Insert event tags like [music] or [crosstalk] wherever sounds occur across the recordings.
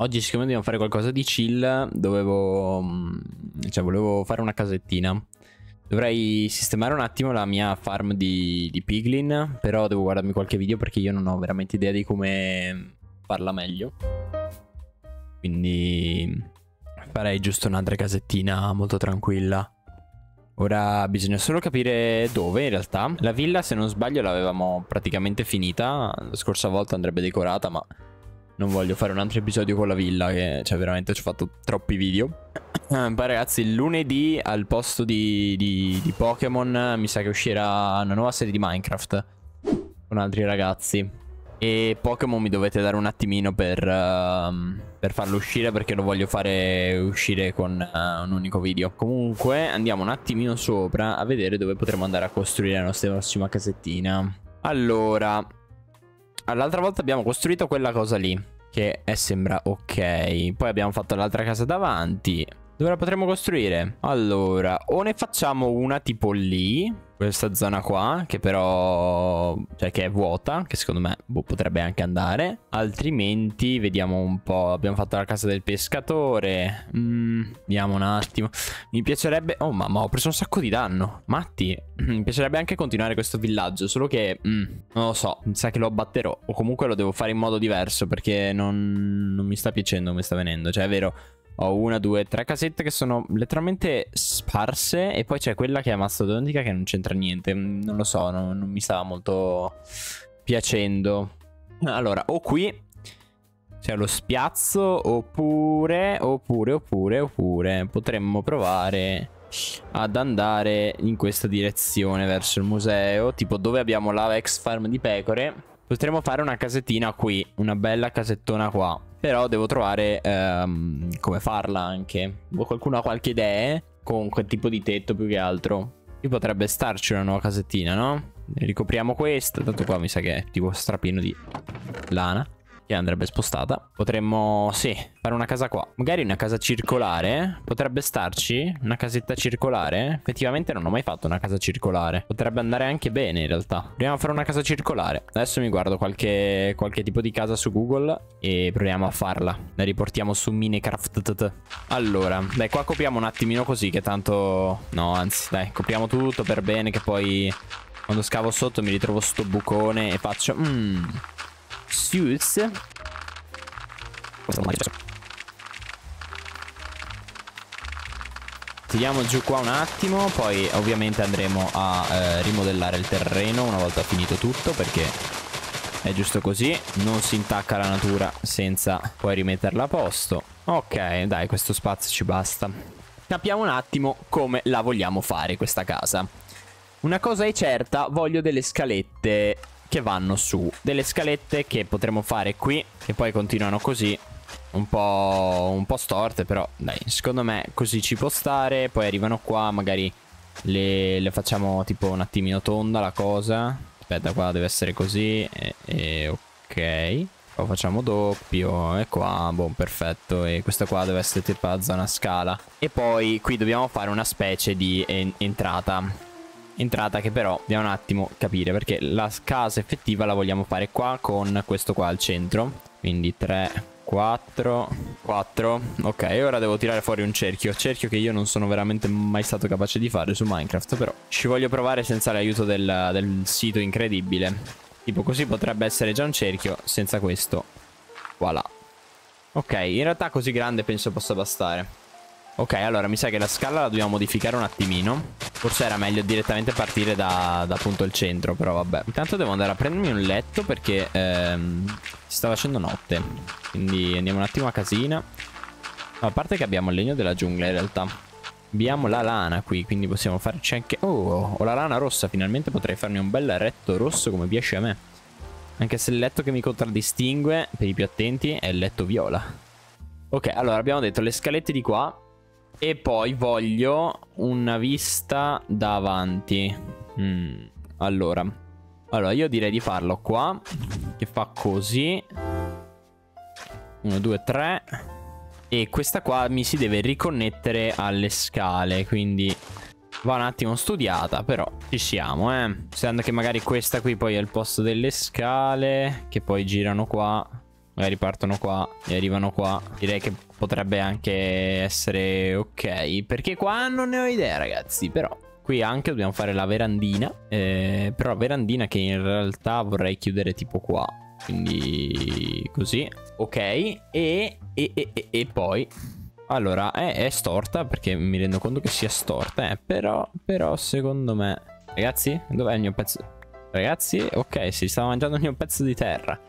Oggi siccome dobbiamo fare qualcosa di chill, dovevo... mm, Cioè, volevo fare una casettina. Dovrei sistemare un attimo la mia farm di, di piglin, però devo guardarmi qualche video perché io non ho veramente idea di come farla meglio. Quindi farei giusto un'altra casettina molto tranquilla. Ora bisogna solo capire dove in realtà. La villa se non sbaglio l'avevamo praticamente finita. La scorsa volta andrebbe decorata ma non voglio fare un altro episodio con la villa che cioè veramente ci ho fatto troppi video. [clears throat] Poi ragazzi lunedì al posto di, di, di Pokémon mi sa che uscirà una nuova serie di Minecraft con altri ragazzi. E Pokémon mi dovete dare un attimino per, ehm, per farlo uscire perché lo voglio fare uscire con eh, un unico video. Comunque andiamo un attimino sopra a vedere dove potremo andare a costruire la nostra prossima casettina. Allora, l'altra volta abbiamo costruito quella cosa lì che è, sembra ok. Poi abbiamo fatto l'altra casa davanti. Dove la potremmo costruire? Allora, o ne facciamo una tipo lì, questa zona qua, che però, cioè che è vuota, che secondo me boh, potrebbe anche andare. Altrimenti, vediamo un po', abbiamo fatto la casa del pescatore. Mm, vediamo un attimo. Mi piacerebbe, oh mamma, ho preso un sacco di danno. Matti, [clears throat] mi piacerebbe anche continuare questo villaggio, solo che, mm, non lo so, mi sa che lo abbatterò. O comunque lo devo fare in modo diverso, perché non, non mi sta piacendo come sta venendo. Cioè, è vero... Ho una, due, tre casette che sono letteralmente sparse e poi c'è quella che è mastodontica che non c'entra niente. Mm, Non lo so, non, non mi sta molto piacendo. Allora, o qui c'è lo spiazzo oppure, oppure, oppure, oppure potremmo provare ad andare in questa direzione verso il museo, tipo dove abbiamo la ex farm di pecore. Potremmo fare una casettina qui, una bella casettona qua. Però devo trovare ehm, come farla anche. O Qualcuno ha qualche idea con quel tipo di tetto più che altro. Qui potrebbe starci una nuova casettina, no? Ricopriamo questa. Tanto qua mi sa che è tipo strapino di lana. Che andrebbe spostata. Potremmo, sì, fare una casa qua. Magari una casa circolare. Potrebbe starci una casetta circolare. Effettivamente non ho mai fatto una casa circolare. Potrebbe andare anche bene in realtà. Proviamo a fare una casa circolare. Adesso mi guardo qualche, qualche tipo di casa su Google e proviamo a farla. La riportiamo su Minecraft. Allora, dai, qua copriamo un attimino così che tanto... No, anzi, dai, copriamo tutto per bene che poi... Quando scavo sotto mi ritrovo sto bucone e faccio... Mmm... Sus. Tiriamo giù qua un attimo, poi ovviamente andremo a eh, rimodellare il terreno una volta finito tutto perché è giusto così, non si intacca la natura senza poi rimetterla a posto. Ok, dai, questo spazio ci basta. Capiamo un attimo come la vogliamo fare questa casa. Una cosa è certa, voglio delle scalette che vanno su. Delle scalette che potremo fare qui, che poi continuano così. Un po', un po' storte, però dai, secondo me così ci può stare. Poi arrivano qua, magari le, le facciamo tipo un attimino tonda la cosa. Aspetta, qua deve essere così. E, e ok. Poi facciamo doppio. E qua, boh, perfetto. E questa qua deve essere tipo la zona scala. E poi qui dobbiamo fare una specie di en- entrata. Entrata che però dobbiamo un attimo capire perché la casa effettiva la vogliamo fare qua con questo qua al centro. Quindi 3, 4, 4. Ok, ora devo tirare fuori un cerchio. Cerchio che io non sono veramente mai stato capace di fare su Minecraft. Però ci voglio provare senza l'aiuto del, del sito incredibile. Tipo così potrebbe essere già un cerchio senza questo. Voilà. Ok, in realtà così grande penso possa bastare. Ok, allora mi sa che la scala la dobbiamo modificare un attimino. Forse era meglio direttamente partire da, da appunto il centro, però vabbè. Intanto devo andare a prendermi un letto perché ehm, si sta facendo notte. Quindi andiamo un attimo a casina. No, a parte che abbiamo il legno della giungla in realtà. Abbiamo la lana qui, quindi possiamo farci anche... Oh, ho la lana rossa, finalmente potrei farmi un bel letto rosso come piace a me. Anche se il letto che mi contraddistingue, per i più attenti, è il letto viola. Ok, allora abbiamo detto le scalette di qua e poi voglio una vista davanti. Mm, allora. Allora, io direi di farlo qua. Che fa così. 1, 2, 3. E questa qua mi si deve riconnettere alle scale. Quindi va un attimo studiata. Però ci siamo, eh. Sendo che magari questa qui poi è il posto delle scale. Che poi girano qua. Magari partono qua e arrivano qua. Direi che potrebbe anche essere ok. Perché qua non ne ho idea, ragazzi. Però qui anche dobbiamo fare la verandina. Eh, però verandina che in realtà vorrei chiudere tipo qua. Quindi così. Ok. E, e, e, e poi... Allora, è, è, storta perché mi rendo conto che sia storta. Eh, però, però secondo me... Ragazzi, dov'è il mio pezzo? Ragazzi, ok, si stava mangiando il mio pezzo di terra.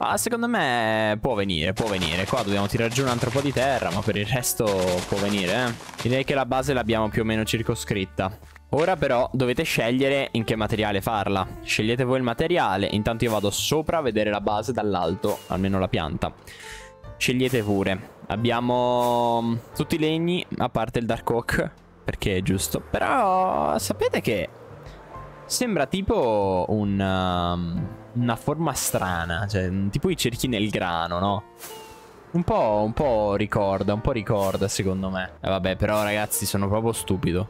Ma secondo me può venire, può venire. Qua dobbiamo tirare giù un altro po' di terra, ma per il resto può venire, eh. Direi che la base l'abbiamo più o meno circoscritta. Ora però dovete scegliere in che materiale farla. Scegliete voi il materiale, intanto io vado sopra a vedere la base dall'alto, almeno la pianta. Scegliete pure. Abbiamo mm, tutti i legni, a parte il Dark Oak, perché è giusto. Però sapete che sembra tipo un... Um una forma strana, cioè tipo i cerchi nel grano, no? Un po', un po' ricorda, un po' ricorda secondo me. Eh, vabbè, però ragazzi sono proprio stupido.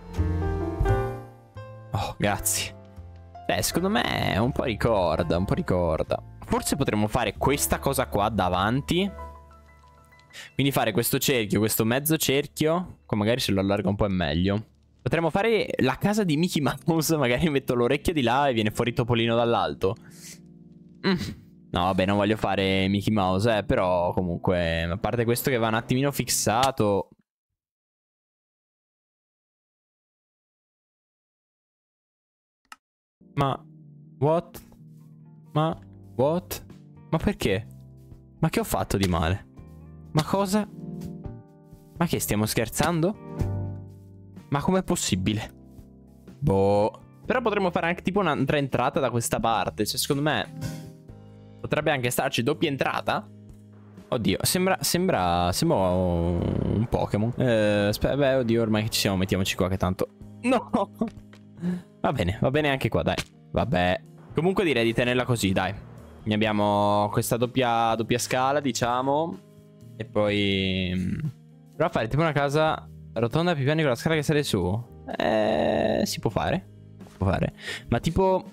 Oh, grazie. Beh, secondo me un po' ricorda, un po' ricorda. Forse potremmo fare questa cosa qua davanti. Quindi fare questo cerchio, questo mezzo cerchio. Qua magari se lo allarga un po' è meglio. Potremmo fare la casa di Mickey Mouse. [laughs] Magari metto l'orecchio di là e viene fuori Topolino dall'alto. Mm. No, vabbè, non voglio fare Mickey Mouse, eh, però comunque, a parte questo che va un attimino fissato... Ma... What? Ma... What? Ma perché? Ma che ho fatto di male? Ma cosa? Ma che stiamo scherzando? Ma com'è possibile? Boh... Però potremmo fare anche tipo un'altra entrata da questa parte. Cioè, secondo me... Potrebbe anche starci doppia entrata. Oddio, sembra, sembra, sembra un Pokémon. Eh, beh, oddio, ormai ci siamo, mettiamoci qua che tanto... No! Va bene, va bene anche qua, dai. Vabbè. Comunque direi di tenerla così, dai. Ne abbiamo questa doppia, doppia scala, diciamo. E poi... Mm, Però fare tipo una casa rotonda più piani con la scala che sale su. Eh, si può fare. Si può fare. Ma tipo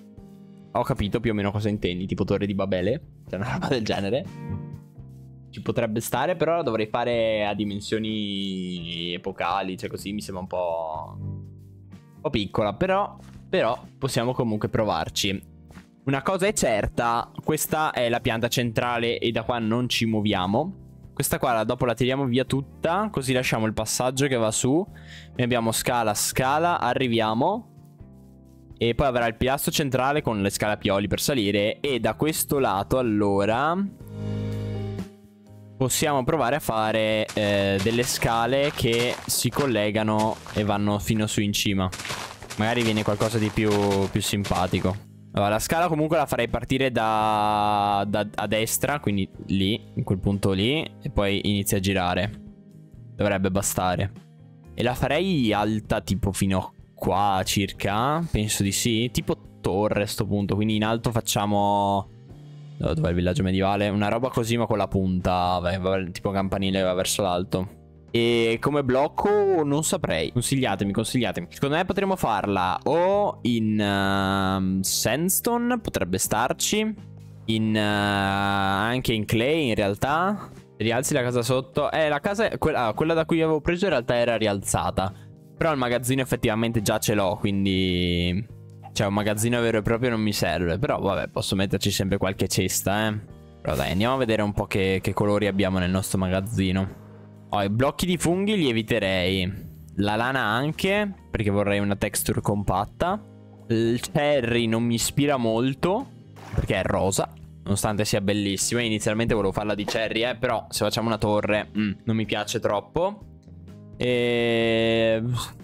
ho capito più o meno cosa intendi, tipo Torre di Babele, cioè una roba del genere. Ci potrebbe stare, però la dovrei fare a dimensioni epocali, cioè così mi sembra un po'... un po' piccola, però, però possiamo comunque provarci. Una cosa è certa, questa è la pianta centrale e da qua non ci muoviamo. Questa qua dopo la tiriamo via tutta, così lasciamo il passaggio che va su. Ne abbiamo scala, scala, arriviamo. E poi avrà il pilastro centrale con le scale a pioli per salire. E da questo lato, allora... Possiamo provare a fare eh, delle scale che si collegano e vanno fino su in cima. Magari viene qualcosa di più, più simpatico. Allora, la scala comunque la farei partire da, da, a destra, quindi lì, in quel punto lì, e poi inizia a girare. Dovrebbe bastare. E la farei alta tipo fino qua circa, penso di sì, tipo torre a sto punto, quindi in alto facciamo... Dov'è il villaggio medievale? Una roba così ma con la punta, tipo campanile va verso l'alto. E come blocco non saprei. Consigliatemi, consigliatemi. Secondo me potremmo farla o in uh, sandstone, potrebbe starci. In, uh, anche in clay in realtà. Rialzi la casa sotto. Eh, la casa, quella, quella da cui avevo preso in realtà era rialzata. Però il magazzino effettivamente già ce l'ho, quindi... Cioè un magazzino vero e proprio non mi serve. Però vabbè, posso metterci sempre qualche cesta, eh. Però dai, andiamo a vedere un po' che, che colori abbiamo nel nostro magazzino. Oh, i blocchi di funghi li eviterei. La lana anche, perché vorrei una texture compatta. Il cherry non mi ispira molto, perché è rosa. Nonostante sia bellissima. Inizialmente volevo farla di cherry, eh. Però se facciamo una torre, mm, non mi piace troppo. E...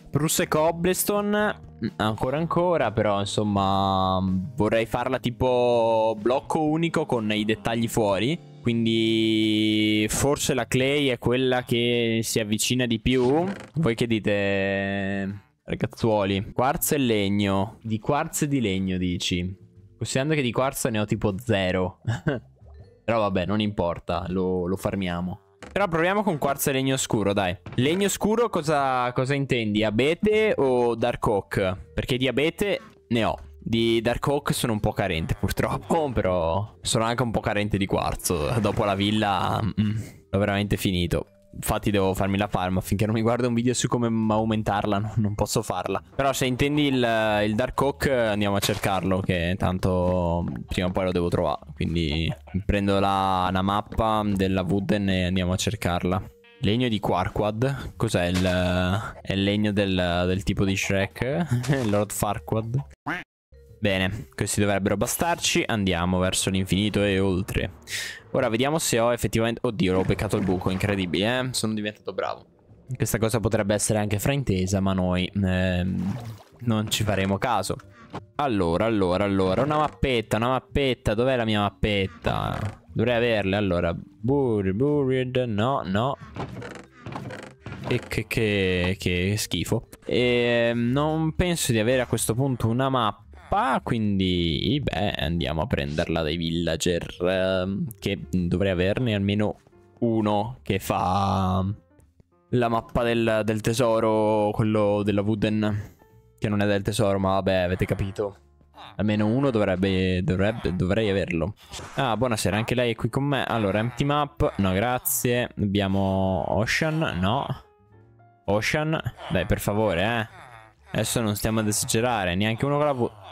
Bruce Cobblestone Ancora ancora Però insomma Vorrei farla tipo Blocco unico con i dettagli fuori Quindi Forse la clay è quella che si avvicina di più. Voi che dite Ragazzuoli? Quarzo e legno. Di quarzo e di legno dici? Considerando che di quarzo ne ho tipo zero. [laughs] Però vabbè non importa Lo, lo farmiamo però proviamo con quarzo e legno scuro, dai. Legno scuro cosa, cosa intendi? Abete o dark oak? Perché di abete ne ho. Di Dark Oak sono un po' carente purtroppo, [laughs] però sono anche un po' carente di quarzo. Dopo la villa mm, l'ho veramente finito. Infatti devo farmi la farm finché non mi guardo un video su come aumentarla non, non posso farla. Però se intendi il, il, Dark Oak andiamo a cercarlo che tanto prima o poi lo devo trovare Quindi prendo la, una mappa della Wooden e andiamo a cercarla. Legno di Quarquad Cos'è il, il, legno del, del tipo di Shrek? [laughs] Lord Farquad Bene, questi dovrebbero bastarci. Andiamo verso l'infinito e oltre. Ora vediamo se ho effettivamente... Oddio, ho beccato il buco, incredibile, eh? Sono diventato bravo. Questa cosa potrebbe essere anche fraintesa, ma noi ehm, non ci faremo caso. Allora, allora, allora, una mappetta, una mappetta. Dov'è la mia mappetta? Dovrei averle, allora. Buried, buried, no, no. Che, che, che, che schifo. E ehm, non penso di avere a questo punto una mappa mappa, quindi beh, andiamo a prenderla dai villager, eh, che dovrei averne almeno uno che fa la mappa del, del tesoro, quello della Wooden, che non è del tesoro, ma vabbè, avete capito. Almeno uno dovrebbe, dovrebbe, dovrei averlo. Ah, buonasera, anche lei è qui con me. Allora, empty map, no grazie. Abbiamo Ocean, no. Ocean, dai per favore, eh. Adesso non stiamo ad esagerare, neanche uno con la...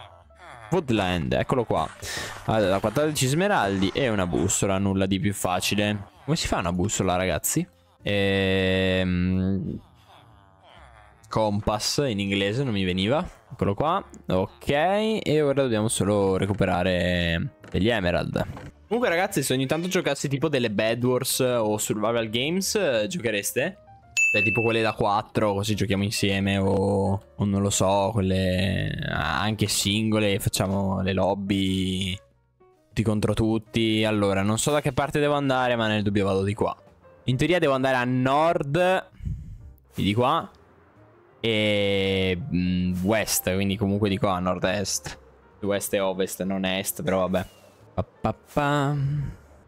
Woodland, eccolo qua. Allora, 14 smeraldi e una bussola, nulla di più facile. Come si fa una bussola, ragazzi? Ehm... Compass in inglese, non mi veniva. Eccolo qua. Ok, e ora dobbiamo solo recuperare degli emerald. Comunque ragazzi, se ogni tanto giocassi tipo delle Bad Wars o Survival Games, giochereste? Cioè, tipo quelle da 4, così giochiamo insieme, o, o non lo so, quelle anche singole, facciamo le lobby tutti contro tutti. Allora, non so da che parte devo andare, ma nel dubbio vado di qua. In teoria devo andare a nord, di qua, e mm, west, quindi comunque di qua nord-est. West e ovest, non est, però vabbè. Pa, pa, pa.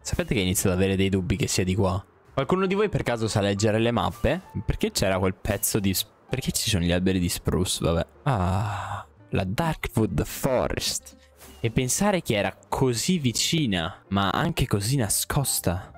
Sapete che inizio ad avere dei dubbi che sia di qua? Qualcuno di voi per caso sa leggere le mappe? Perché c'era quel pezzo di... Perché ci sono gli alberi di spruce? Vabbè. Ah, la Darkwood Forest. E pensare che era così vicina, ma anche così nascosta.